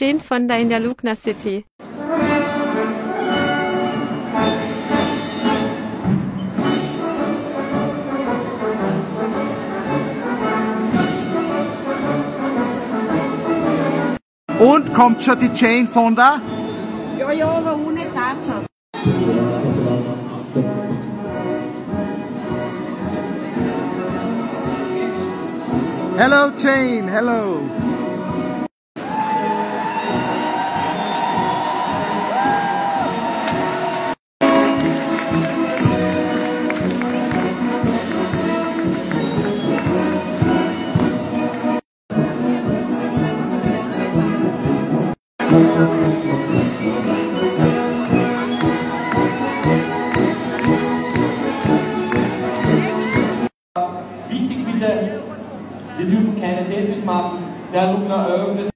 Jane Fonda in der Lugner City. Und kommt schon die Jane Fonda? Ja, ja, aber ohne Tatsache. Hello Jane, hello. Wichtig bitte, wir dürfen keine Selfies machen. Der Lugner eröffnet